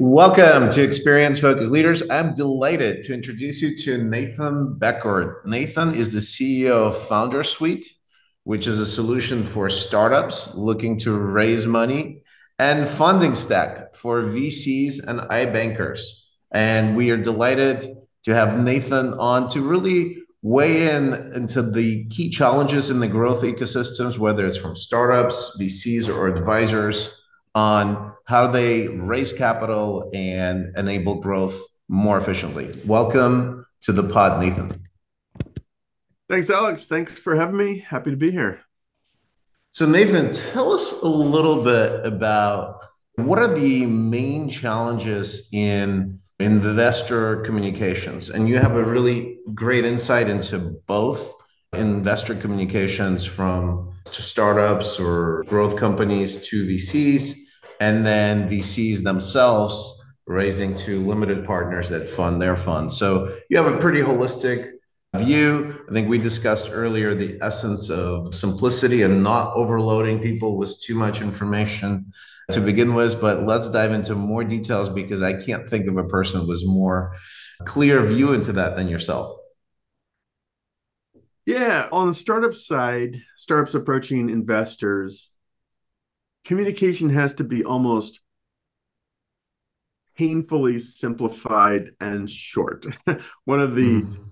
Welcome to Experience Focused Leaders. I'm delighted to introduce you to Nathan Beckord. Nathan is the CEO of Foundersuite, which is a solution for startups looking to raise money, and Fundingstack for VCs and iBankers. And we are delighted to have Nathan on to really weigh in into the key challenges in the growth ecosystems, whether it's from startups, VCs, or advisors, on how do they raise capital and enable growth more efficiently. Welcome to the pod, Nathan. Thanks, Alex. Thanks for having me. Happy to be here. So, Nathan, tell us a little bit about what are the main challenges in investor communications? And you have a really great insight into both investor communications from to startups or growth companies to VCs, and then VCs themselves raising to limited partners that fund their funds. So you have a pretty holistic view. I think we discussed earlier the essence of simplicity and not overloading people with too much information to begin with. But let's dive into more details because I can't think of a person with more clear view into that than yourself. Yeah, on the startup side, startups approaching investors, communication has to be almost painfully simplified and short. One of the mm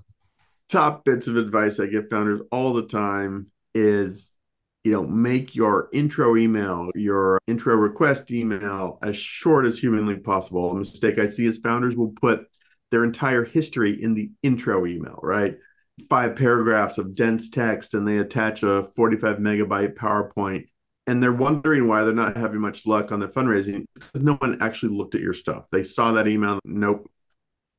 top bits of advice I give founders all the time is you know make your intro email your intro request email as short as humanly possible. A mistake i see is founders will put their entire history in the intro email right? Five paragraphs of dense text and they attach a 45 megabyte powerpoint and they're wondering why they're not having much luck on their fundraising because no one actually looked at your stuff they saw that email nope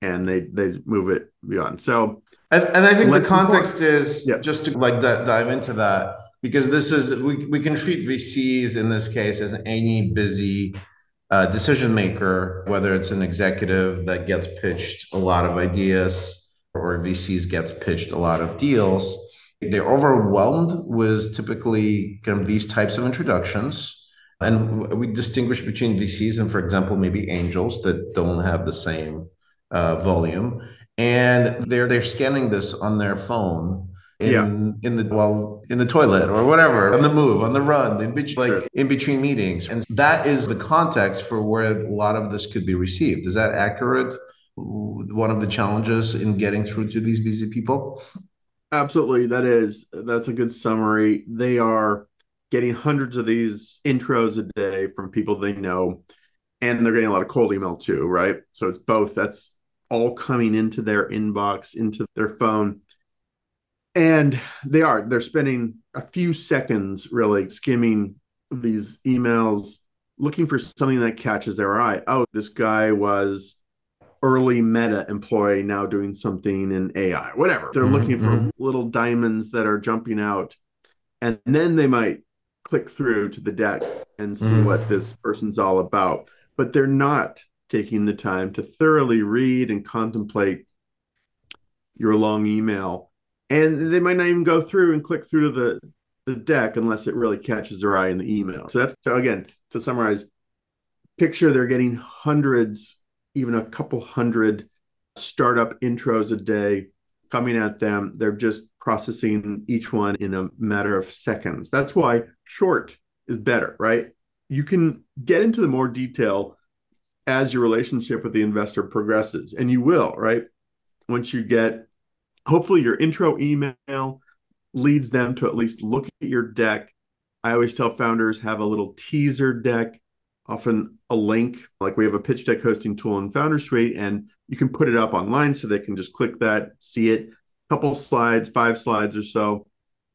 and they they move it beyond so and, and I think the context is yeah. just to like dive into that because this is we, we can treat VCs in this case as any busy uh, decision maker, whether it's an executive that gets pitched a lot of ideas or VCs gets pitched a lot of deals. They're overwhelmed with typically kind of these types of introductions. And we distinguish between VCs and, for example, maybe angels that don't have the same uh, volume and they're they're scanning this on their phone in yeah. in the well in the toilet or whatever on the move on the run in between like sure. in between meetings and that is the context for where a lot of this could be received is that accurate one of the challenges in getting through to these busy people absolutely that is that's a good summary they are getting hundreds of these intros a day from people they know and they're getting a lot of cold email too right so it's both that's all coming into their inbox, into their phone. And they are, they're spending a few seconds really skimming these emails, looking for something that catches their eye. Oh, this guy was early meta employee now doing something in AI, whatever. They're mm-hmm. looking for mm-hmm. little diamonds that are jumping out. And then they might click through to the deck and see mm-hmm. what this person's all about. But they're not taking the time to thoroughly read and contemplate your long email. And they might not even go through and click through to the, the deck unless it really catches their eye in the email. So that's so again, to summarize, picture they're getting hundreds, even a couple hundred startup intros a day coming at them. They're just processing each one in a matter of seconds. That's why short is better, right? You can get into the more detail as your relationship with the investor progresses. And you will, right? Once you get, hopefully, your intro email leads them to at least look at your deck. I always tell founders have a little teaser deck, often a link. Like we have a pitch deck hosting tool in Foundersuite, and you can put it up online so they can just click that, see it. Couple slides, five slides or so,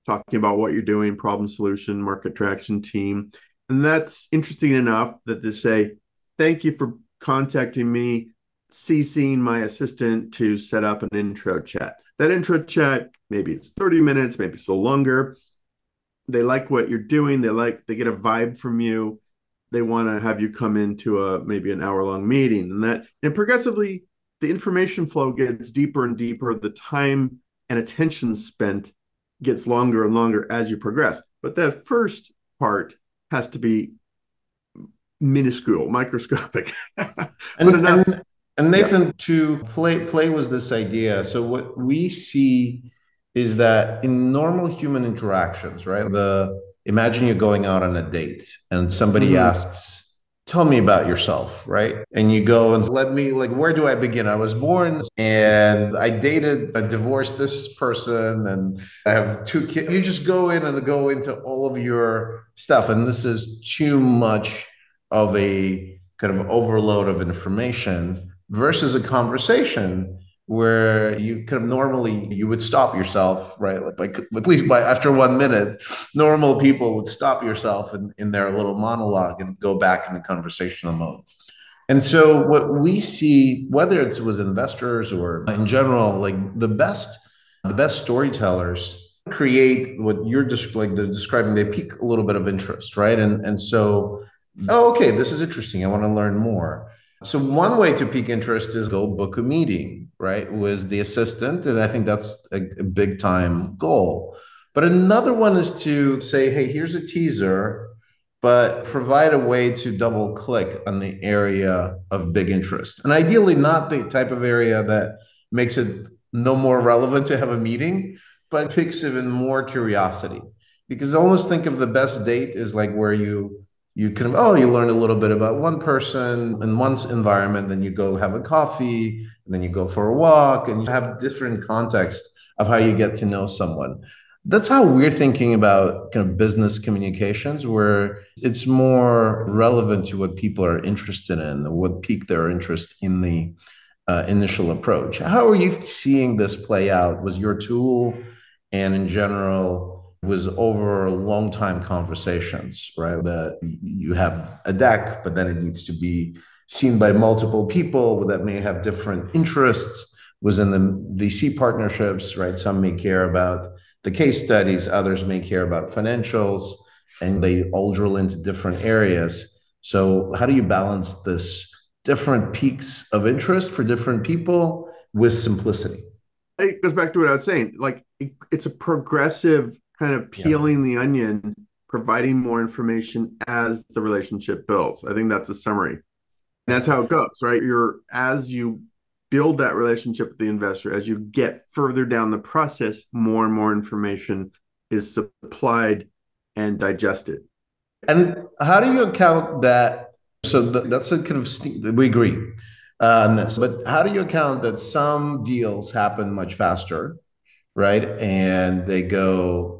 talking about what you're doing, problem solution, market traction team. And that's interesting enough that they say, thank you for contacting me, CCing my assistant to set up an intro chat. That intro chat, maybe it's 30 minutes, maybe it's a little longer. They like what you're doing. They like, they get a vibe from you. They want to have you come into a maybe an hour long meeting. And that, and progressively, the information flow gets deeper and deeper. The time and attention spent gets longer and longer as you progress. But that first part has to be minuscule, microscopic. and, and, and, Nathan, yeah. to play play was this idea. So what we see is that in normal human interactions, right? The imagine you're going out on a date and somebody mm-hmm. asks tell me about yourself, right? And you go and let me, like, where do I begin? I was born and I dated, I divorced this person and I have two kids. You just go in and go into all of your stuff. And this is too much of a kind of overload of information versus a conversation where you kind of normally you would stop yourself right? Like, like at least by after one minute normal people would stop yourself in, in their little monologue and go back into conversational mode. And so what we see whether it was investors or in general like the best the best storytellers create what you're just like the describing they pique a little bit of interest right? And and so oh okay this is interesting. I want to learn more so one way to pique interest is go book a meeting, right, with the assistant, and I think that's a, a big time goal. But another one is to say, hey, here's a teaser, but provide a way to double click on the area of big interest, and ideally not the type of area that makes it no more relevant to have a meeting, but piques even more curiosity. Because almost think of the best date is like where you you can oh you learn a little bit about one person in one environment then you go have a coffee and then you go for a walk and you have different context of how you get to know someone. That's how we're thinking about kind of business communications where it's more relevant to what people are interested in what piqued their interest in the uh, initial approach. How are you seeing this play out? Was your tool and in general was over long time conversations, right? That you have a deck, but then it needs to be seen by multiple people that may have different interests within the VC partnerships, right? Some may care about the case studies, others may care about financials, and they all drill into different areas. So, how do you balance this different peaks of interest for different people with simplicity? It goes back to what I was saying. Like, it's a progressive kind of peeling yeah. the onion, providing more information as the relationship builds. I think that's a summary. And that's how it goes, right? You're as you build that relationship with the investor, as you get further down the process, more and more information is supplied and digested. And how do you account that? So that's a kind of we agree uh, on this, but how do you account that some deals happen much faster, right? And they go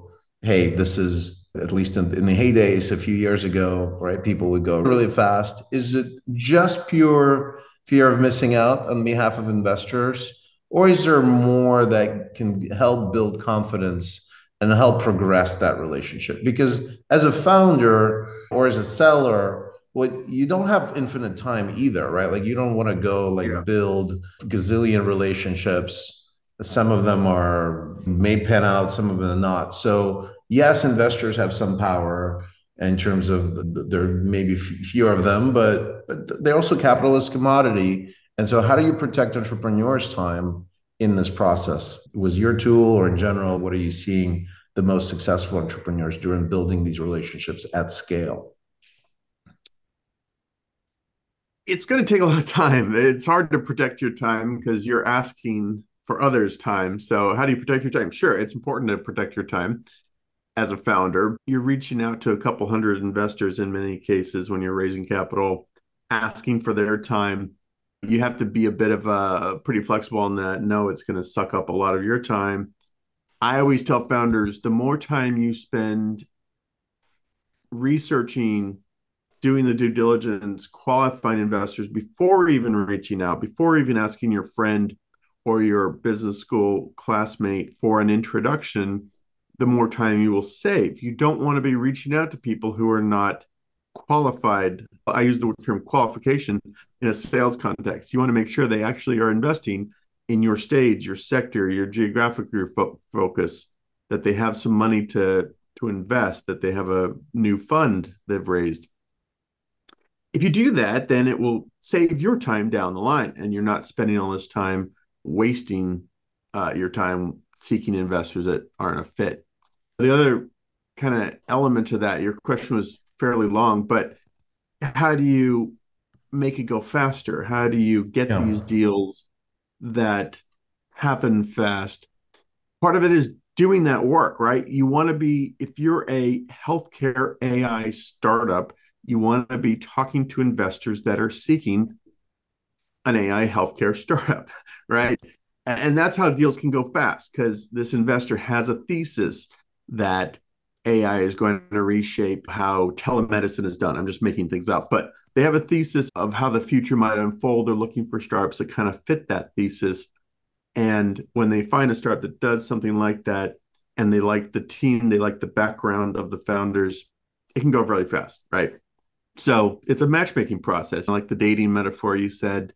hey, this is at least in, in the heydays a few years ago, right? People would go really fast. Is it just pure fear of missing out on behalf of investors? Or is there more that can help build confidence and help progress that relationship? Because as a founder or as a seller, what you don't have infinite time either, right? Like you don't want to go like yeah. build gazillion relationships. Some of them are may pan out, some of them are not. So yes, investors have some power in terms of the, there may be fewer of them, but, but they're also capitalist commodity. And so, how do you protect entrepreneurs' time in this process? Was your tool, or in general, what are you seeing the most successful entrepreneurs doing building these relationships at scale? It's going to take a lot of time. It's hard to protect your time because you're asking for others' time. So, how do you protect your time? Sure, it's important to protect your time as a founder, you're reaching out to a couple hundred investors in many cases when you're raising capital, asking for their time. You have to be a bit of a pretty flexible on that. No, it's going to suck up a lot of your time. I always tell founders the more time you spend researching, doing the due diligence, qualifying investors before even reaching out, before even asking your friend or your business school classmate for an introduction, the more time you will save. You don't want to be reaching out to people who are not qualified. I use the term qualification in a sales context. You want to make sure they actually are investing in your stage, your sector, your geographic fo- focus, that they have some money to to invest, that they have a new fund they've raised. If you do that, then it will save your time down the line, and you're not spending all this time wasting uh, your time seeking investors that aren't a fit. The other kind of element to that, your question was fairly long, but how do you make it go faster? How do you get yeah. these deals that happen fast? Part of it is doing that work, right? You want to be, if you're a healthcare AI startup, you want to be talking to investors that are seeking an AI healthcare startup, right? And that's how deals can go fast because this investor has a thesis that AI is going to reshape how telemedicine is done. I'm just making things up, but they have a thesis of how the future might unfold. They're looking for startups that kind of fit that thesis. And when they find a startup that does something like that, and they like the team, they like the background of the founders, it can go really fast, right? So it's a matchmaking process. Like the dating metaphor you said,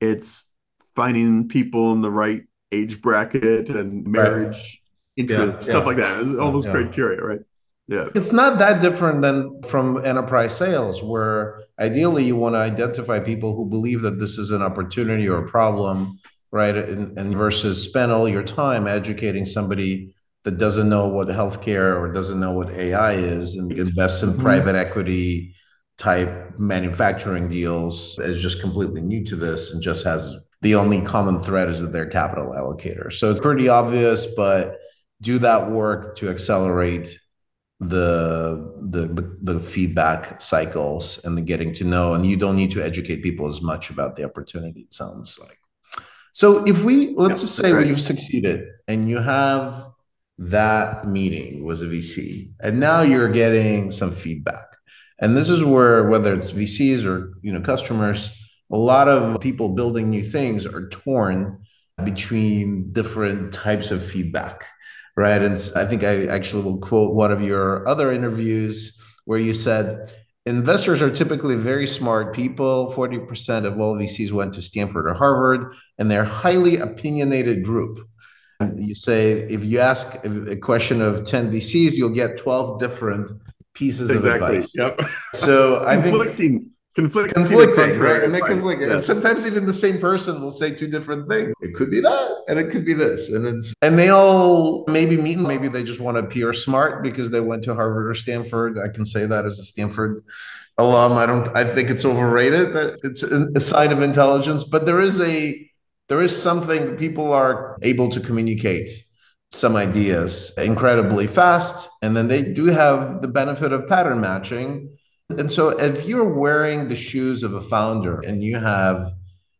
it's finding people in the right age bracket and marriage right. interest, yeah, stuff yeah. like that. All those yeah. criteria, right? Yeah. It's not that different than from enterprise sales, where ideally you want to identify people who believe that this is an opportunity or a problem, right? And, and versus spend all your time educating somebody that doesn't know what healthcare or doesn't know what AI is and invests in mm-hmm. private equity type manufacturing deals is just completely new to this and just has the only common thread is that they're capital allocators. So it's pretty obvious, but do that work to accelerate the, the the the feedback cycles and the getting to know and you don't need to educate people as much about the opportunity it sounds like so if we let's just say right. we've succeeded and you have that meeting was a vc and now you're getting some feedback and this is where whether it's vcs or you know customers a lot of people building new things are torn between different types of feedback right? And i think i actually will quote one of your other interviews where you said investors are typically very smart people. 40% of all vcs went to stanford or harvard and they're highly opinionated group. You say if you ask a question of 10 vcs you'll get 12 different pieces exactly. of advice. Yep. So I think conflicting, conflicting, conflicting right? And they're conflicting. Yes. And sometimes even the same person will say two different things. It could be that, and it could be this, and it's and they all maybe meet. Maybe they just want to appear smart because they went to Harvard or Stanford. I can say that as a Stanford alum. I don't. I think it's overrated that it's a sign of intelligence, but there is a there is something people are able to communicate some ideas incredibly fast. And then they do have the benefit of pattern matching. And so if you're wearing the shoes of a founder and you have,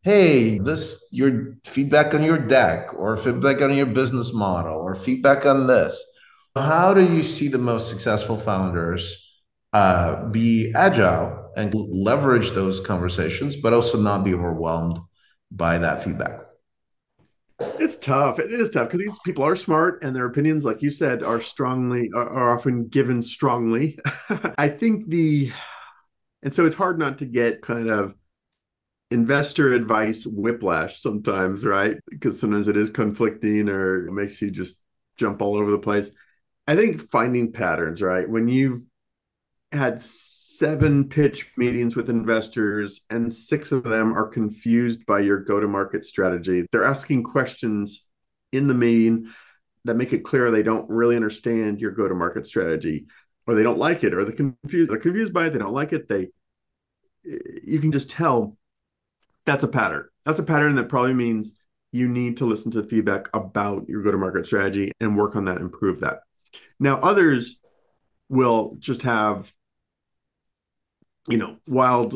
hey, this your feedback on your deck or feedback on your business model or feedback on this, how do you see the most successful founders uh, be agile and leverage those conversations, but also not be overwhelmed by that feedback? It's tough. It is tough because these people are smart and their opinions, like you said, are strongly are, are often given strongly. I think the and so it's hard not to get kind of investor advice whiplash sometimes, right? Because sometimes it is conflicting or makes you just jump all over the place. I think finding patterns, right? When you've had seven pitch meetings with investors, and six of them are confused by your go to market strategy. They're asking questions in the meeting that make it clear they don't really understand your go to market strategy, or they don't like it, or they're confused. They're confused by it. They don't like it. They, you can just tell that's a pattern. That's a pattern that probably means you need to listen to the feedback about your go to market strategy and work on that, improve that. Now, others will just have you know, wild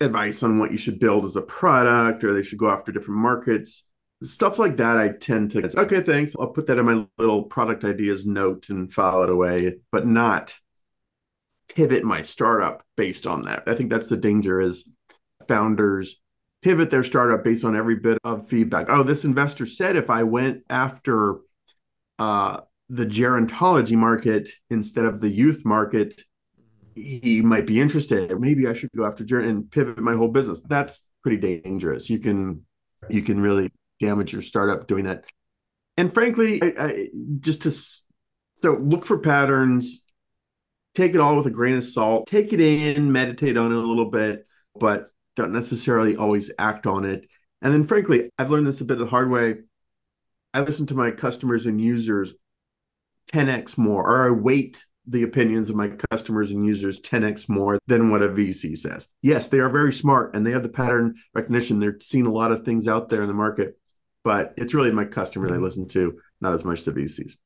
advice on what you should build as a product or they should go after different markets. Stuff like that, I tend to, okay, thanks. I'll put that in my little product ideas note and file it away, but not pivot my startup based on that. I think that's the danger is founders pivot their startup based on every bit of feedback. Oh, this investor said if I went after uh, the gerontology market instead of the youth market, he might be interested. Maybe I should go after Jared and pivot my whole business. That's pretty dangerous. You can you can really damage your startup doing that. And frankly, I, I, just to so look for patterns, take it all with a grain of salt, take it in, meditate on it a little bit, but don't necessarily always act on it. And then, frankly, I've learned this a bit the hard way. I listen to my customers and users 10x more, or I wait the opinions of my customers and users 10x more than what a VC says. Yes, they are very smart and they have the pattern recognition. They're seeing a lot of things out there in the market, but it's really my customer they mm-hmm. listen to, not as much the VCs.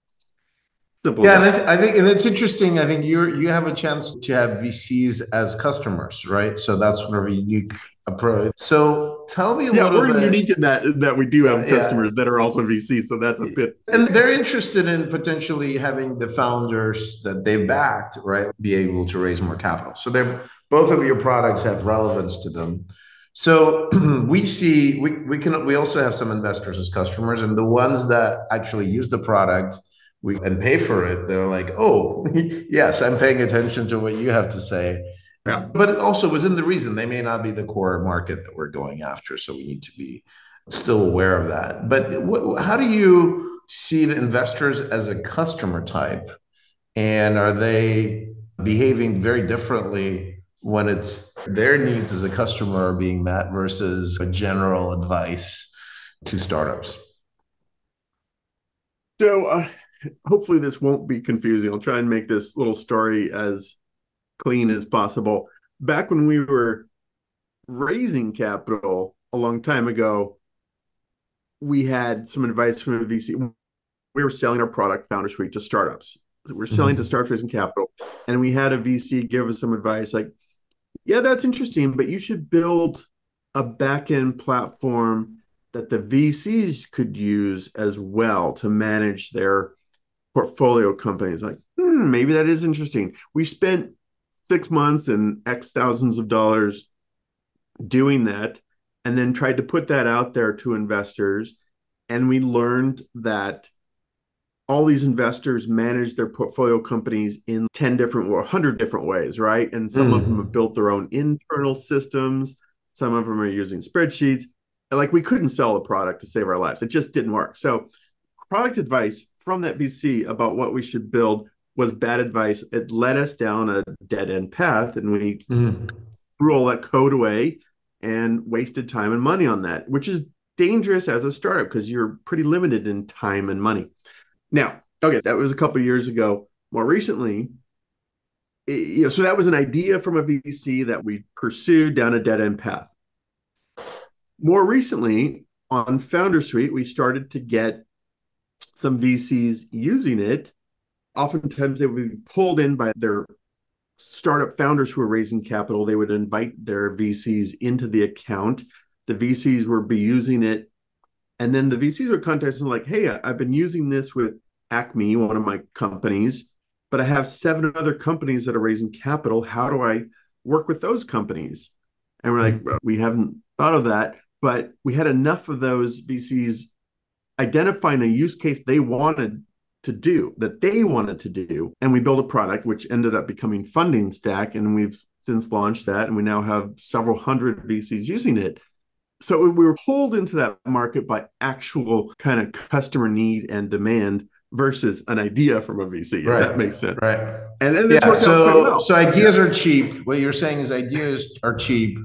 Simple yeah, and I, th- I, think and it's interesting. I think you you have a chance to have VCs as customers, right? So that's sort of a unique approach. So tell me a yeah, little we're bit. unique in that that we do have customers yeah. that are also VC, So that's a bit. And they're interested in potentially having the founders that they backed, right, be able to raise more capital. So they're both of your products have relevance to them. So we see we we can we also have some investors as customers, and the ones that actually use the product we and pay for it, they're like, oh, yes, I'm paying attention to what you have to say. Yeah. But also within the reason they may not be the core market that we're going after. So we need to be still aware of that. But how do you see the investors as a customer type? And are they behaving very differently when it's their needs as a customer are being met versus a general advice to startups? So, uh, hopefully this won't be confusing. I'll try and make this little story as clean as possible. Back when we were raising capital a long time ago, we had some advice from a VC. We were selling our product, Foundersuite, to startups. We are selling mm-hmm. to startups raising capital, and we had a VC give us some advice like, "Yeah, that's interesting, but you should build a backend platform that the VCs could use as well to manage their portfolio companies. Like, hmm, maybe that is interesting. We spent six months and X thousands of dollars doing that, and then tried to put that out there to investors. And we learned that all these investors manage their portfolio companies in 10 different or 100 different ways, right? And some mm. of them have built their own internal systems, some of them are using spreadsheets. Like, we couldn't sell a product to save our lives, it just didn't work. So, product advice from that VC about what we should build was bad advice. It led us down a dead end path, and we mm. threw all that code away and wasted time and money on that, which is dangerous as a startup because you're pretty limited in time and money. Now, okay, that was a couple years ago. More recently, you know, so that was an idea from a VC that we pursued down a dead end path. More recently, on Foundersuite, we started to get some VCs using it, oftentimes they would be pulled in by their startup founders who are raising capital. They would invite their VCs into the account. The VCs would be using it. And then the VCs would contact and like, hey, I've been using this with Acme, one of my companies, but I have seven other companies that are raising capital. How do I work with those companies? And we're like, mm-hmm. well, we haven't thought of that, but we had enough of those VCs identifying a use case they wanted to do that they wanted to do. And we built a product which ended up becoming Fundingstack and we've since launched that and we now have several hundred vcs using it. So we were pulled into that market by actual kind of customer need and demand versus an idea from a vc right. that makes sense. Right. And then yeah, so well. so ideas are cheap. What you're saying is ideas are cheap.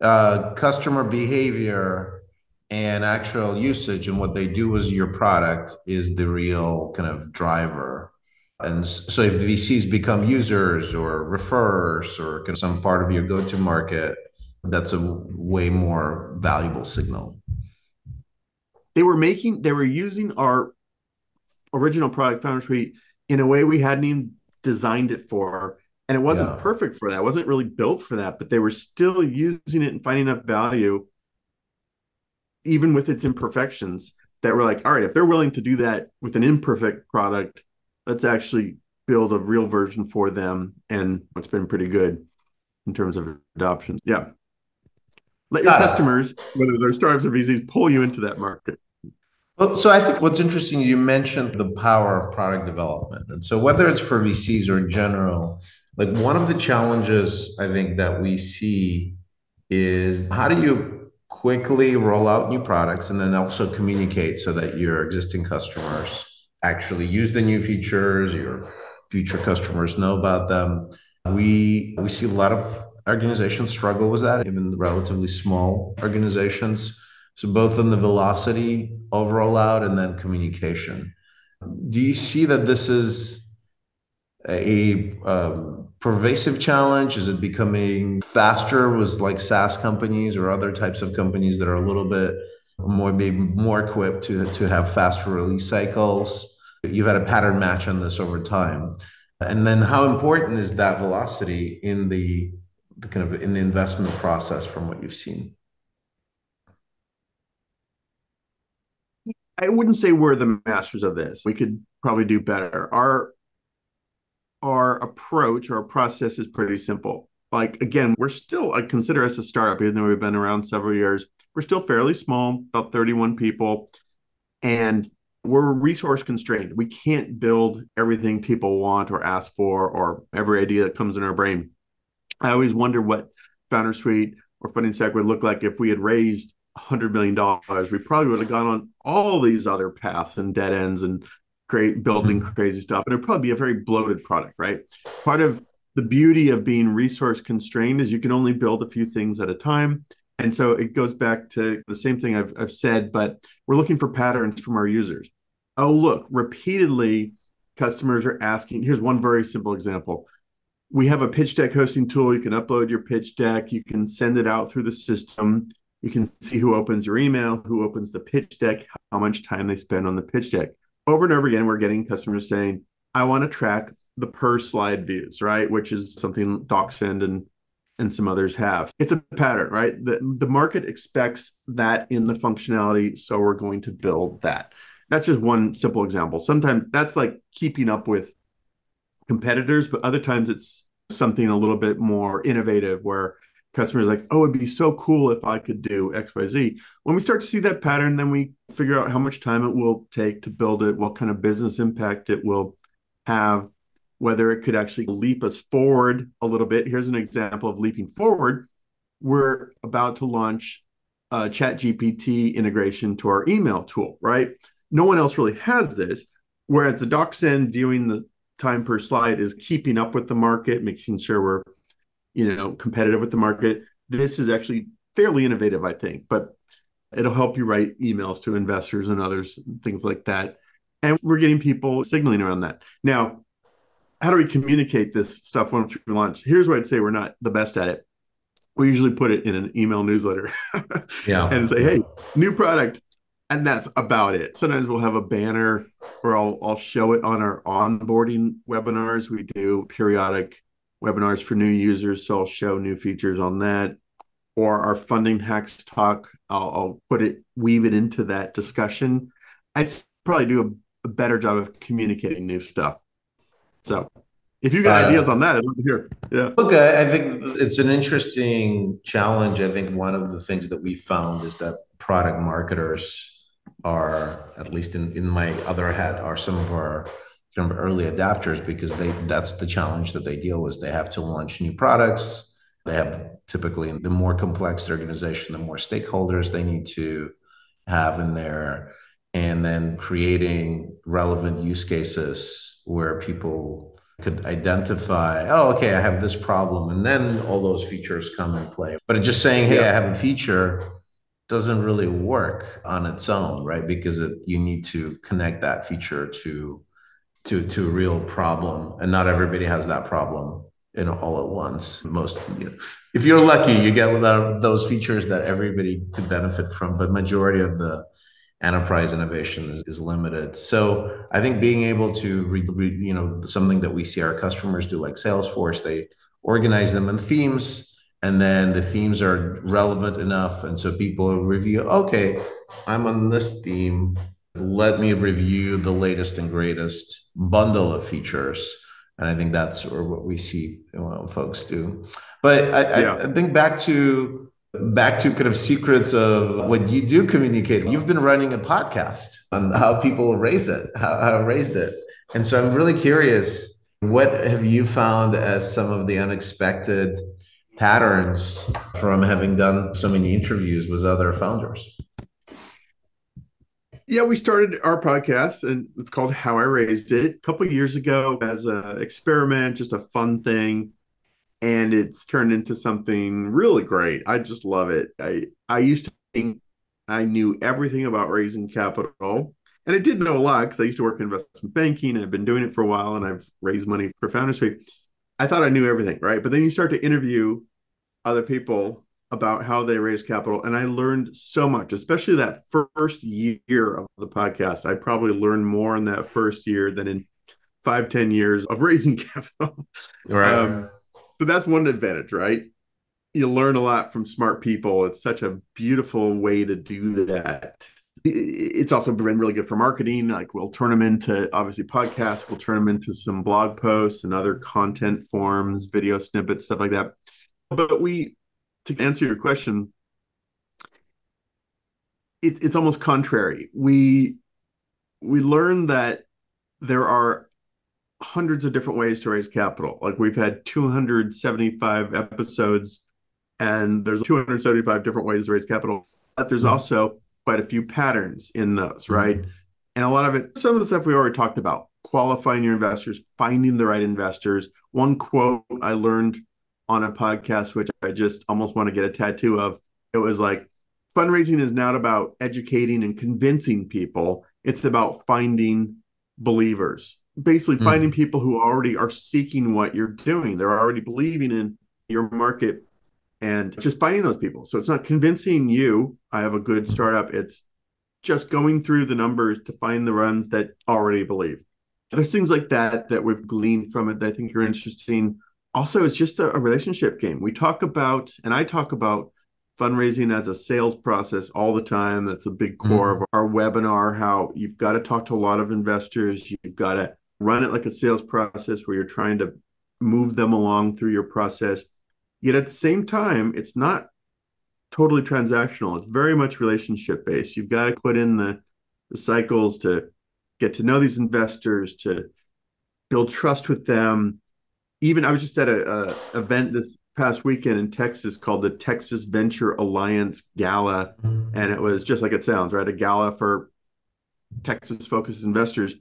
Uh, customer behavior and actual usage and what they do as your product is the real kind of driver. And so if VCs become users or referrers or some part of your go-to market, that's a way more valuable signal. They were making, they were using our original product Foundersuite in a way we hadn't even designed it for. And it wasn't yeah. perfect for that. It wasn't really built for that, but they were still using it and finding enough value even with its imperfections, that we're like, all right, if they're willing to do that with an imperfect product, let's actually build a real version for them. And it's been pretty good in terms of adoption. Yeah. Let your uh, customers, whether they're startups or VCs, pull you into that market. Well, so I think what's interesting, you mentioned the power of product development. And so whether it's for VCs or in general, like one of the challenges I think that we see is how do you quickly roll out new products and then also communicate so that your existing customers actually use the new features your future customers know about them. We we see a lot of organizations struggle with that even relatively small organizations. So both in the velocity of rollout and then communication. Do you see that this is a um, pervasive challenge? Is it becoming faster? Was like SaaS companies or other types of companies that are a little bit more maybe more equipped to to have faster release cycles? You've had a pattern match on this over time, and then how important is that velocity in the, the kind of in the investment process from what you've seen? I wouldn't say we're the masters of this. We could probably do better. Our our approach, our process is pretty simple. Like again, we're still I consider us a startup, even though we've been around several years. We're still fairly small, about 31 people, and we're resource constrained. We can't build everything people want or ask for or every idea that comes in our brain. I always wonder what Foundersuite or Fundingstack would look like if we had raised $100 million. We probably would have gone on all these other paths and dead ends and create building mm-hmm. crazy stuff. And it'd probably be a very bloated product, right? Part of the beauty of being resource constrained is you can only build a few things at a time. And so it goes back to the same thing I've, I've said, but we're looking for patterns from our users. Oh, look, repeatedly, customers are asking. Here's one very simple example. We have a pitch deck hosting tool. You can upload your pitch deck, you can send it out through the system. You can see who opens your email, who opens the pitch deck, how much time they spend on the pitch deck over and over again, we're getting customers saying, I want to track the per slide views, right? Which is something DocSend and and some others have. It's a pattern, right? The the market expects that in the functionality, so we're going to build that. That's just one simple example. Sometimes that's like keeping up with competitors, but other times it's something a little bit more innovative where customers like, oh, it'd be so cool if I could do XYZ. When we start to see that pattern, then we figure out how much time it will take to build it, what kind of business impact it will have, whether it could actually leap us forward a little bit. Here's an example of leaping forward. We're about to launch a ChatGPT integration to our email tool, right? No one else really has this. Whereas the DocSend viewing the time per slide is keeping up with the market, making sure we're you know competitive with the market. This is actually fairly innovative i think but it'll help you write emails to investors and others things like that. And we're getting people signaling around that. Now how do we communicate this stuff once we launch? Here's what i'd say we're not the best at it. We usually put it in an email newsletter yeah. and say hey new product and that's about it. Sometimes we'll have a banner or I'll, I'll show it on our onboarding webinars. We do periodic webinars for new users. So I'll show new features on that. Or our funding hacks talk, I'll, I'll put it, weave it into that discussion. I'd probably do a, a better job of communicating new stuff. So if you got uh, ideas on that, I'd love to hear. Yeah. Look, I think it's an interesting challenge. I think one of the things that we found is that product marketers are, at least in, in my other hat, are some of our kind of early adapters because they that's the challenge that they deal with. They have to launch new products. They have typically the more complex the organization, the more stakeholders they need to have in there, and then creating relevant use cases where people could identify, oh, okay, I have this problem, and then all those features come in play. But just saying, hey, yeah. I have a feature doesn't really work on its own, right? Because it, you need to connect that feature to to to a real problem and not everybody has that problem in all at once. Most you know if you're lucky you get those features that everybody could benefit from but majority of the enterprise innovation is, is limited. So i think being able to read you know something that we see our customers do like salesforce they organize them in themes and then the themes are relevant enough and so people review okay i'm on this theme let me review the latest and greatest bundle of features. And I think that's what we see folks do. But I, yeah. I, I think back to back to kind of secrets of what you do communicate. You've been running a podcast on how people raise it, how, how raised it. And so I'm really curious, what have you found as some of the unexpected patterns from having done so many interviews with other founders? Yeah, we started our podcast and it's called How I Raised It a couple years ago as an experiment, just a fun thing. And it's turned into something really great. I just love it. I I used to think I knew everything about raising capital. And I did know a lot because I used to work in investment banking. I've been doing it for a while and I've raised money for Foundersuite. I thought I knew everything, right? But then you start to interview other people about how they raise capital. And I learned so much, especially that first year of the podcast. I probably learned more in that first year than in five, ten years of raising capital. Right. Um, but that's one advantage, right? You learn a lot from smart people. It's such a beautiful way to do that. It's also been really good for marketing. Like we'll turn them into obviously podcasts, we'll turn them into some blog posts and other content forms, video snippets, stuff like that. But we to answer your question, it, it's almost contrary. We we learned that there are hundreds of different ways to raise capital. Like we've had 275 episodes, and there's 275 different ways to raise capital. But there's mm-hmm. also quite a few patterns in those, right? Mm-hmm. And a lot of it, some of the stuff we already talked about, qualifying your investors, finding the right investors. One quote I learned on a podcast, which I just almost want to get a tattoo of. It was like, fundraising is not about educating and convincing people, it's about finding believers. Basically, mm. finding people who already are seeking what you're doing. They're already believing in your market and just finding those people. So it's not convincing you, I have a good startup. It's just going through the numbers to find the runs that already believe. There's things like that that we've gleaned from it that I think are interesting also it's just a, a relationship game. We talk about and i talk about fundraising as a sales process all the time. That's a big core mm. of our webinar how you've got to talk to a lot of investors. You've got to run it like a sales process where you're trying to move them along through your process. Yet at the same time it's not totally transactional. It's very much relationship based you've got to put in the, the cycles to get to know these investors to build trust with them even I was just at a, a, event this past weekend in Texas called the Texas Venture Alliance Gala, mm-hmm. and it was just like it sounds, right? A gala for Texas focused investors,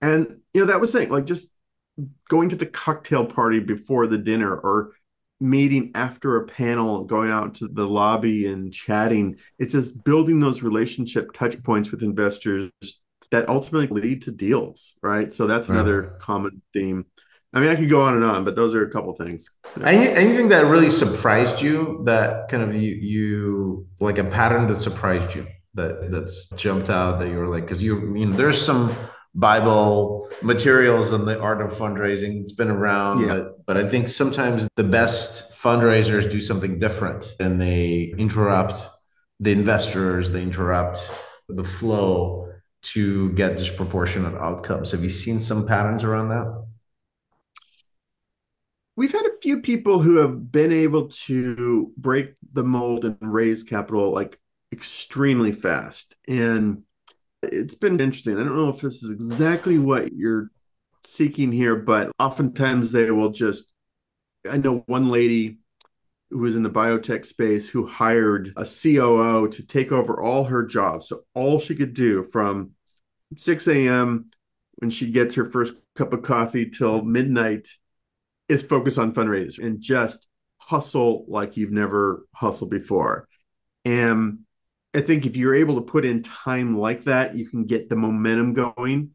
and you know that was the thing, like just going to the cocktail party before the dinner or meeting after a panel going out to the lobby and chatting. It's just building those relationship touch points with investors that ultimately lead to deals right? So that's another common theme I mean, I could go on and on, but those are a couple things. Any, anything that really surprised you that kind of you you like a pattern that surprised you that that's jumped out that you were like because you I mean there's some Bible materials on the art of fundraising. It's been around, yeah. but but I think sometimes the best fundraisers do something different and they interrupt the investors, they interrupt the flow to get disproportionate outcomes. Have you seen some patterns around that? We've had a few people who have been able to break the mold and raise capital like extremely fast. And it's been interesting. I don't know if this is exactly what you're seeking here but oftentimes they will just i know one lady who was in the biotech space who hired a coo to take over all her jobs. So all she could do from 6 a.m when she gets her first cup of coffee till midnight is focus on fundraising and just hustle like you've never hustled before. And I think if you're able to put in time like that, you can get the momentum going,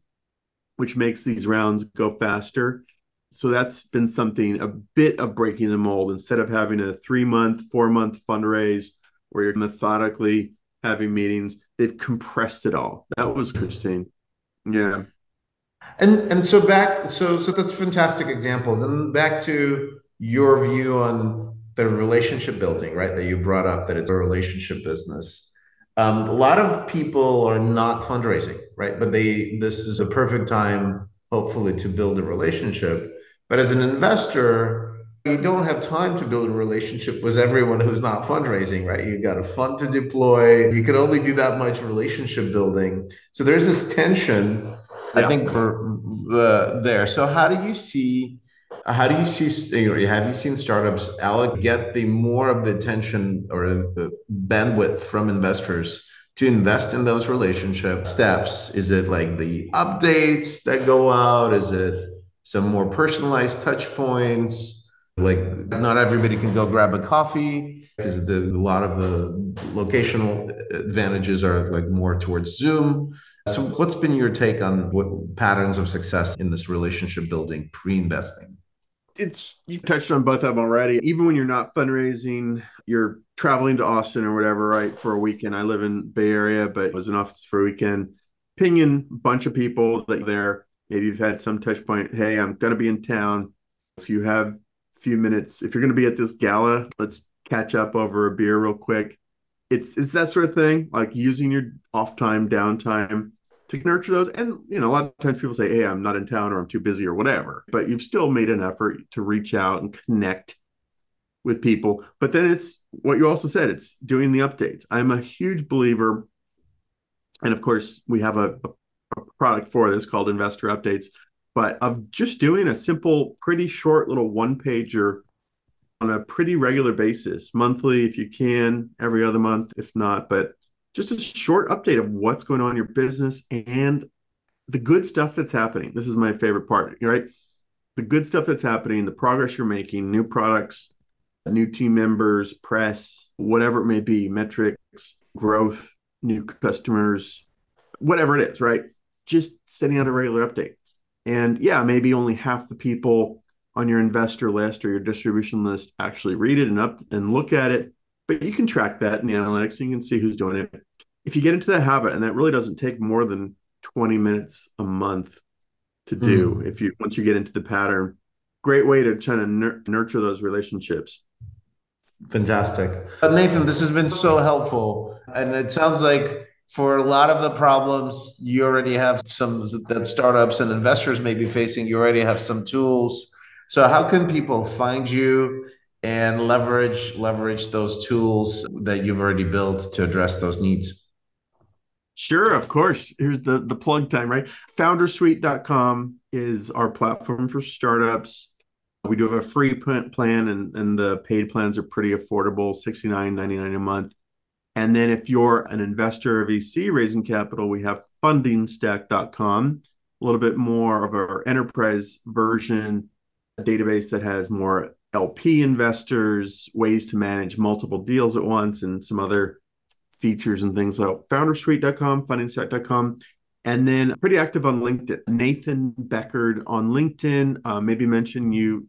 which makes these rounds go faster. So that's been something a bit of breaking the mold instead of having a three month, four month fundraise where you're methodically having meetings, they've compressed it all. That was Christine. Yeah. And and so back so so that's fantastic examples. And back to your view on the relationship building, right? That you brought up that it's a relationship business. Um, a lot of people are not fundraising, right? But they this is a perfect time, hopefully, to build a relationship. But as an investor, you don't have time to build a relationship with everyone who's not fundraising, right? You've got a fund to deploy. You can only do that much relationship building. So there's this tension I think for the there. So how do you see? How do you see? Have you seen startups, Alec, get the more of the attention or the bandwidth from investors to invest in those relationship steps? Is it like the updates that go out? Is it some more personalized touch points? Like not everybody can go grab a coffee because the, a lot of the locational advantages are like more towards Zoom. So, what's been your take on what patterns of success in this relationship building pre-investing? It's you touched on both of them already. Even when you're not fundraising, you're traveling to Austin or whatever, right, for a weekend. I live in Bay Area, but was in office for a weekend. Pinging a bunch of people that there. Maybe you've had some touch point. Hey, I'm going to be in town. If you have a few minutes, if you're going to be at this gala, let's catch up over a beer real quick. It's it's that sort of thing, like using your off time, downtime to nurture those. And you know, a lot of times people say, "Hey, I'm not in town or I'm too busy or whatever," but you've still made an effort to reach out and connect with people. But then it's what you also said, it's doing the updates. I'm a huge believer, and of course, we have a, a product for this called Investor Updates, but of just doing a simple, pretty short little one pager on a pretty regular basis, monthly if you can, every other month if not, but just a short update of what's going on in your business and the good stuff that's happening. This is my favorite part, right? The good stuff that's happening, the progress you're making, new products, new team members, press, whatever it may be, metrics, growth, new customers, whatever it is, right? Just sending out a regular update. And yeah, maybe only half the people on your investor list or your distribution list actually read it and up and look at it but you can track that in the analytics and you can see who's doing it. If you get into that habit, and that really doesn't take more than 20 minutes a month to do, mm. if you once you get into the pattern, great way to try to nur- nurture those relationships. Fantastic. Uh, Nathan, this has been so helpful. And it sounds like for a lot of the problems, you already have some that startups and investors may be facing, you already have some tools. So, how can people find you? and leverage leverage those tools that you've already built to address those needs sure of course. Here's the the plug time right? Foundersuite.com is our platform for startups. We do have a free plan and and the paid plans are pretty affordable 69.99 a month. And then if you're an investor or vc raising capital we have fundingstack.com a little bit more of our enterprise version a database that has more LP investors, ways to manage multiple deals at once, and some other features and things like foundersuite.com, fundingstack.com. And then pretty active on LinkedIn. Nathan Beckord on LinkedIn. Uh, maybe mention you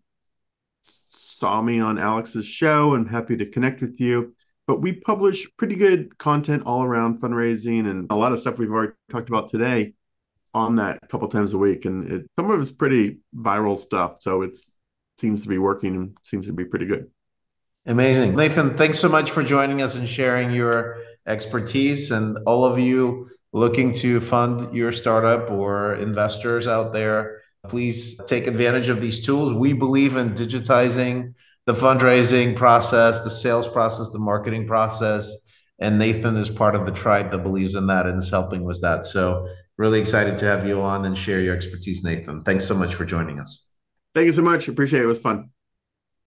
saw me on Alex's show I'm happy to connect with you. But we publish pretty good content all around fundraising and a lot of stuff we've already talked about today on that a couple times a week. And it, some of it's pretty viral stuff. So it seems to be working and seems to be pretty good. Amazing. Nathan, thanks so much for joining us and sharing your expertise. And all of you looking to fund your startup or investors out there, please take advantage of these tools. We believe in digitizing the fundraising process, the sales process, the marketing process. And Nathan is part of the tribe that believes in that and is helping with that. So, really excited to have you on and share your expertise, Nathan. Thanks so much for joining us. Thank you so much. Appreciate it. It was fun.